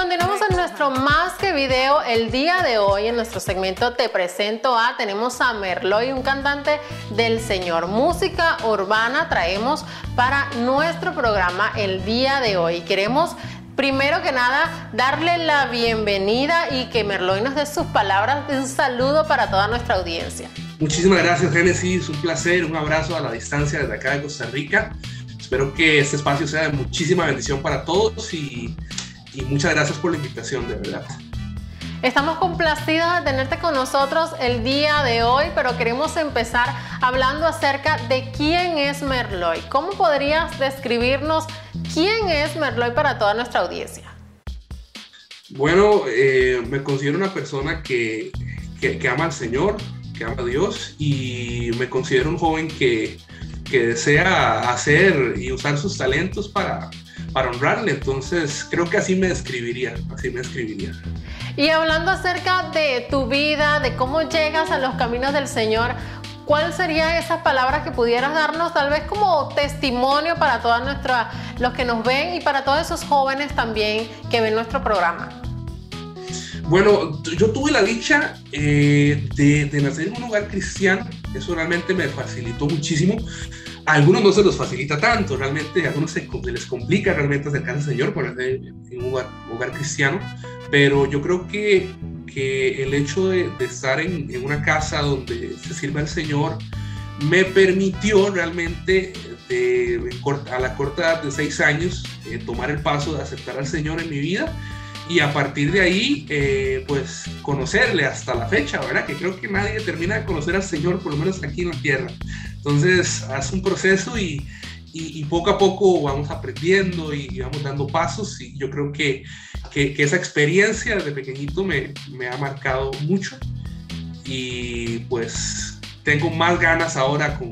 continuamos en nuestro más que video. El día de hoy, en nuestro segmento Te presento a, tenemos a Merloy, un cantante del Señor. Música urbana traemos para nuestro programa el día de hoy. Queremos primero que nada, darle la bienvenida y que Merloy nos dé sus palabras de un saludo para toda nuestra audiencia. Muchísimas gracias, Genesis. Un placer, un abrazo a la distancia desde acá de Costa Rica. Espero que este espacio sea de muchísima bendición para todos y y muchas gracias por la invitación, de verdad. Estamos complacidos de tenerte con nosotros el día de hoy, pero queremos empezar hablando acerca de quién es Merloy. ¿Cómo podrías describirnos quién es Merloy para toda nuestra audiencia? Bueno, eh, me considero una persona que, que, ama al Señor, que ama a Dios y me considero un joven que, que desea hacer y usar sus talentos para, para honrarle. Entonces, creo que así me describiría, así me describiría. Y hablando acerca de tu vida, de cómo llegas a los caminos del Señor, ¿cuál sería esas palabras que pudieras darnos tal vez como testimonio para todos los que nos ven y para todos esos jóvenes también que ven nuestro programa? Bueno, yo tuve la dicha eh, de, de nacer en un lugar cristiano, eso realmente me facilitó muchísimo. A algunos no se los facilita tanto, realmente, a algunos se, les complica realmente acercarse al Señor por en un hogar, cristiano, pero yo creo que, que el hecho de, estar en, una casa donde se sirve al Señor me permitió realmente a la corta edad de seis años eh, tomar el paso de aceptar al Señor en mi vida y a partir de ahí, eh, pues conocerle hasta la fecha, ¿verdad? Que creo que nadie termina de conocer al Señor, por lo menos aquí en la tierra. Entonces, hace un proceso y, y, poco a poco vamos aprendiendo y, vamos dando pasos y yo creo que, que, esa experiencia desde pequeñito me, me, ha marcado mucho y pues tengo más ganas ahora con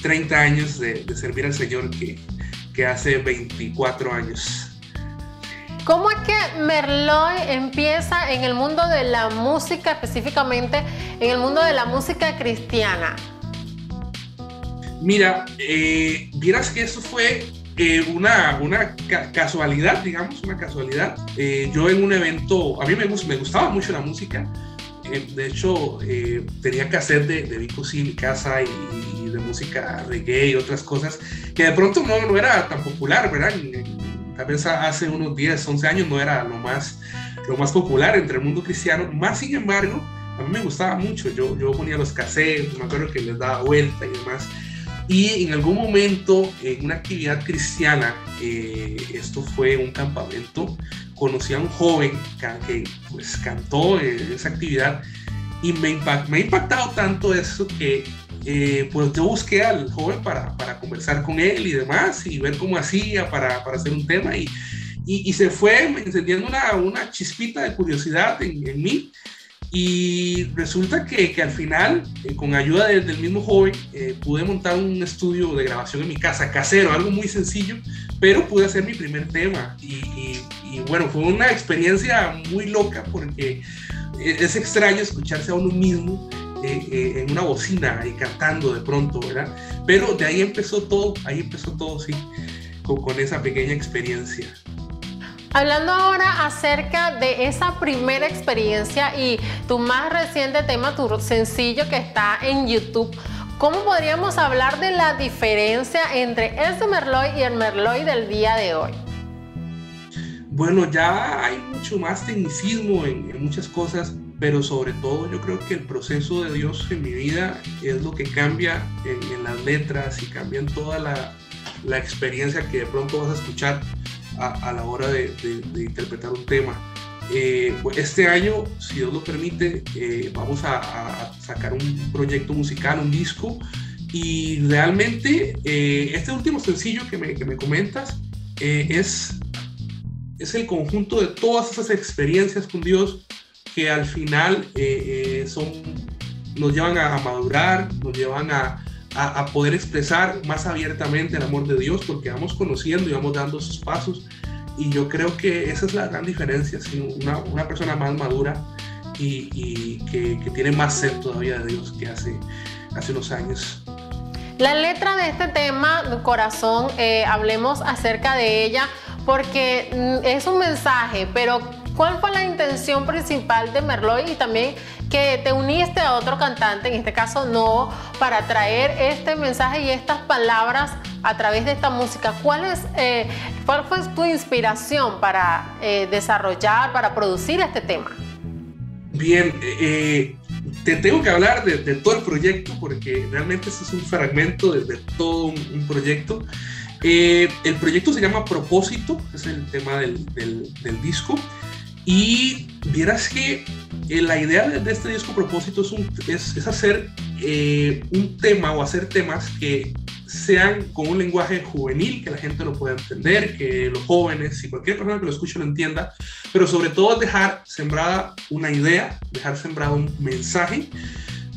30 años de, de servir al Señor que, que hace 24 años. ¿Cómo es que Merloy empieza en el mundo de la música, específicamente en el mundo de la música cristiana? Mira, eh, vieras que eso fue eh, una, una casualidad, digamos, una casualidad. Eh, yo en un evento, a mí me, me gustaba mucho la música. de hecho, tenía que hacer de, de Vico en mi casa y, de música reggae y otras cosas que de pronto no, no era tan popular, ¿verdad? Tal vez hace unos 10, 11 años no era lo más, lo más popular entre el mundo cristiano, más sin embargo, a mí me gustaba mucho, yo, yo ponía los cassettes, me acuerdo que les daba vuelta y demás, y en algún momento, en una actividad cristiana, eh, esto fue un campamento, conocí a un joven que, pues, cantó en esa actividad. Y me, me ha impactado tanto eso que eh, pues yo busqué al joven para, para, conversar con él y demás y ver cómo hacía para, para hacer un tema y, y, se fue encendiendo una, una chispita de curiosidad en, en mí y resulta que, que al final, eh, con ayuda del mismo joven, eh, pude montar un estudio de grabación en mi casa, casero, algo muy sencillo, pero pude hacer mi primer tema. Y, y, y bueno, fue una experiencia muy loca porque es extraño escucharse a uno mismo eh, eh, en una bocina y cantando de pronto, ¿verdad? Pero de ahí empezó todo, ahí empezó todo, sí, con, con esa pequeña experiencia. Hablando ahora acerca de esa primera experiencia y tu más reciente tema, tu sencillo que está en YouTube, ¿cómo podríamos hablar de la diferencia entre este Merloy y el Merloy del día de hoy? Bueno, ya hay mucho más tecnicismo en, en muchas cosas, pero sobre todo yo creo que el proceso de Dios en mi vida es lo que cambia en, las letras y cambia en toda la, la, experiencia que de pronto vas a escuchar a, a la hora de, de, interpretar un tema. Eh, pues este año, si Dios lo permite, eh, vamos a, a, sacar un proyecto musical, un disco, y realmente eh, este último sencillo que me, que me comentas es, es el conjunto de todas esas experiencias con Dios que al final eh, eh, son, nos llevan a, madurar, nos llevan a, a, poder expresar más abiertamente el amor de Dios, porque vamos conociendo y vamos dando esos pasos. Y yo creo que esa es la gran diferencia, una, una, persona más madura y, y que, que, tiene más sed todavía de Dios que hace, hace unos años. La letra de este tema, Corazón, eh, hablemos acerca de ella porque mm, es un mensaje, pero ¿cuál fue la intención principal de Merloy y también que te uniste a otro cantante, en este caso no, para traer este mensaje y estas palabras a través de esta música? ¿Cuál, eh, fue tu inspiración para eh, desarrollar, para producir este tema? Bien, eh, te tengo que hablar de, todo el proyecto porque realmente este es un fragmento de, todo un, proyecto. el proyecto se llama Propósito, es el tema del disco. Y vieras que eh, la idea de, este disco propósito es, un, es, es hacer eh, un tema o hacer temas que sean con un lenguaje juvenil, que la gente lo pueda entender, que los jóvenes y cualquier persona que lo escuche lo entienda, pero sobre todo dejar sembrada una idea, dejar sembrado un mensaje,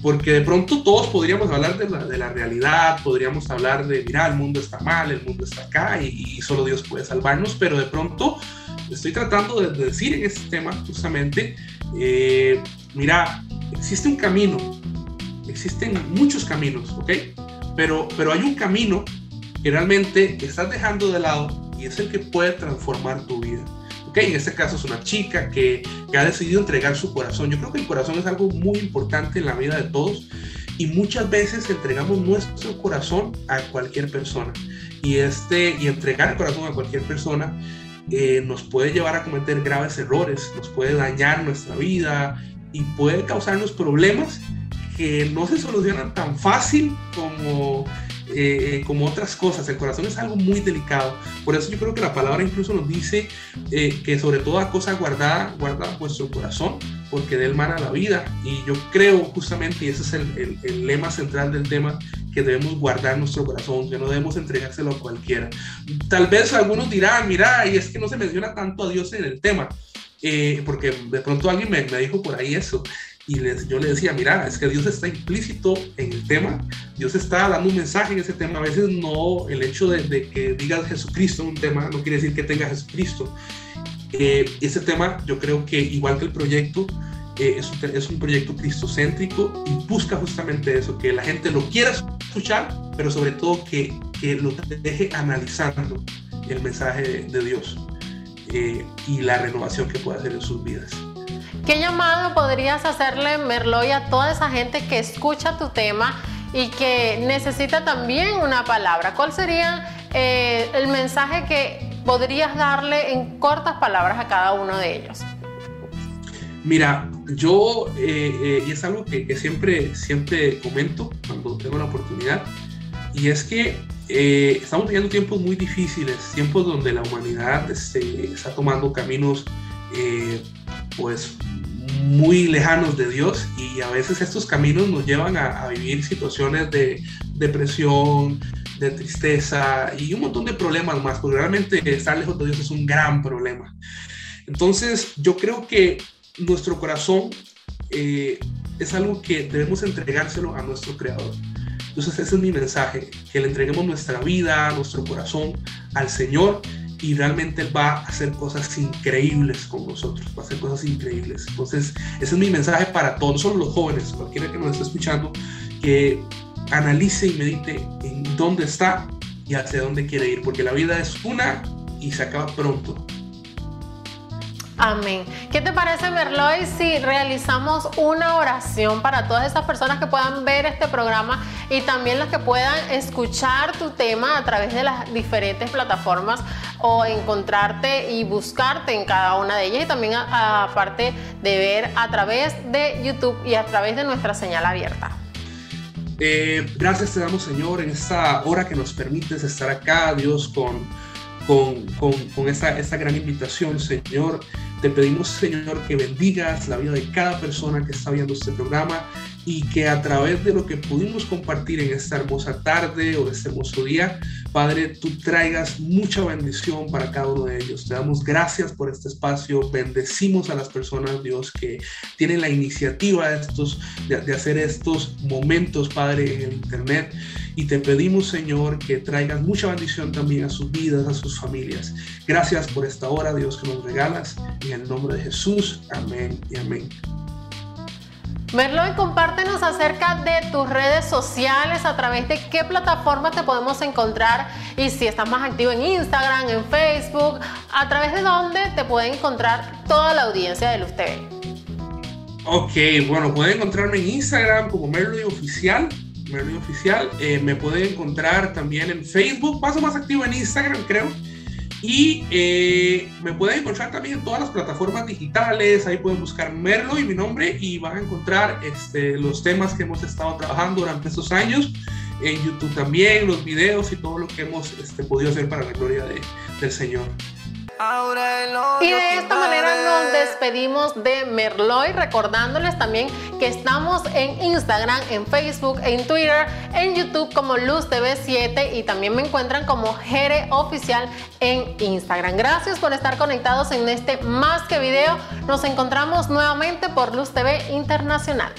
porque de pronto todos podríamos hablar de la, de la realidad, podríamos hablar de, mira, el mundo está mal, el mundo está acá y, y solo Dios puede salvarnos, pero de pronto estoy tratando de, decir en este tema justamente, eh, mira, existe un camino, existen muchos caminos, ¿ok? Pero, pero hay un camino que realmente estás dejando de lado y es el que puede transformar tu vida. ¿ok? En este caso es una chica que, que ha decidido entregar su corazón. Yo creo que el corazón es algo muy importante en la vida de todos y muchas veces entregamos nuestro corazón a cualquier persona y este y entregar el corazón a cualquier persona eh, nos puede llevar a cometer graves errores, nos puede dañar nuestra vida y puede causarnos problemas que no se solucionan tan fácil como, eh, como otras cosas. El corazón es algo muy delicado. Por eso yo creo que la palabra incluso nos dice eh, que sobre toda cosa guardada, guarda vuestro corazón, porque de él mana la vida. Y yo creo justamente, y ese es el, el lema central del tema, que debemos guardar nuestro corazón, que no debemos entregárselo a cualquiera. Tal vez algunos dirán, mira, y es que no se menciona tanto a Dios en el tema, eh, porque de pronto alguien me, me, dijo por ahí eso, y les, yo le decía, mira, es que Dios está implícito en el tema, Dios está dando un mensaje en ese tema, a veces no, el hecho de, de que digas Jesucristo en un tema no quiere decir que tenga Jesucristo. Eh, ese tema yo creo que igual que el proyecto, es, un, es, un, proyecto cristocéntrico y busca justamente eso, que la gente lo quiera escuchar, pero sobre todo que, que lo deje analizando el mensaje de, Dios eh, y la renovación que puede hacer en sus vidas. ¿Qué llamado podrías hacerle, Merloy, a toda esa gente que escucha tu tema y que necesita también una palabra? ¿Cuál sería eh, el mensaje que podrías darle en cortas palabras a cada uno de ellos? Mira, yo, eh, eh, y es algo que, siempre, siempre comento cuando tengo la oportunidad, y es que eh, estamos viviendo tiempos muy difíciles, tiempos donde la humanidad este, está tomando caminos, pues, muy lejanos de Dios, y a veces estos caminos nos llevan a, a vivir situaciones de depresión, de tristeza y un montón de problemas más, porque realmente estar lejos de Dios es un gran problema. Entonces, yo creo que nuestro corazón eh, es algo que debemos entregárselo a nuestro Creador. Entonces ese es mi mensaje, que le entreguemos nuestra vida, nuestro corazón al Señor y realmente Él va a hacer cosas increíbles con nosotros, va a hacer cosas increíbles. Entonces ese es mi mensaje para todos, no solo los jóvenes, cualquiera que nos esté escuchando, que analice y medite en dónde está y hacia dónde quiere ir, porque la vida es una y se acaba pronto. Amén. ¿Qué te parece, Merloy, si realizamos una oración para todas esas personas que puedan ver este programa y también las que puedan escuchar tu tema a través de las diferentes plataformas o encontrarte y buscarte en cada una de ellas y también aparte de ver a través de YouTube y a través de nuestra señal abierta? Eh, gracias te damos, Señor, en esta hora que nos permites estar acá, Dios, con, con, con, con esta, esta gran invitación, Señor. Te pedimos, Señor, que bendigas la vida de cada persona que está viendo este programa y que a través de lo que pudimos compartir en esta hermosa tarde o este hermoso día, Padre, tú traigas mucha bendición para cada uno de ellos. Te damos gracias por este espacio. Bendecimos a las personas, Dios, que tienen la iniciativa de, estos, de, hacer estos momentos, Padre, en el Internet. Y te pedimos, Señor, que traigas mucha bendición también a sus vidas, a sus familias. Gracias por esta hora, Dios, que nos regalas. En el nombre de Jesús. Amén y amén. Merloy, compártenos acerca de tus redes sociales, a través de qué plataforma te podemos encontrar y si estás más activo en Instagram, en Facebook, a través de dónde te puede encontrar toda la audiencia de Luz TV. Ok, bueno, pueden encontrarme en Instagram como Merloy Oficial. Merloy Oficial. Eh, me pueden encontrar también en Facebook. Paso más activo en Instagram, creo. Y eh, me pueden encontrar también en todas las plataformas digitales. Ahí pueden buscar Merlo y mi nombre y van a encontrar este, los temas que hemos estado trabajando durante estos años. En YouTube también, los videos y todo lo que hemos este, podido hacer para la gloria de, del Señor. Y de esta despedimos de Merloy, recordándoles también que estamos en Instagram, en Facebook, en Twitter, en YouTube como Luz TV 7 y también me encuentran como Jere Oficial en Instagram. Gracias por estar conectados en este Más que Video. Nos encontramos nuevamente por Luz TV Internacional.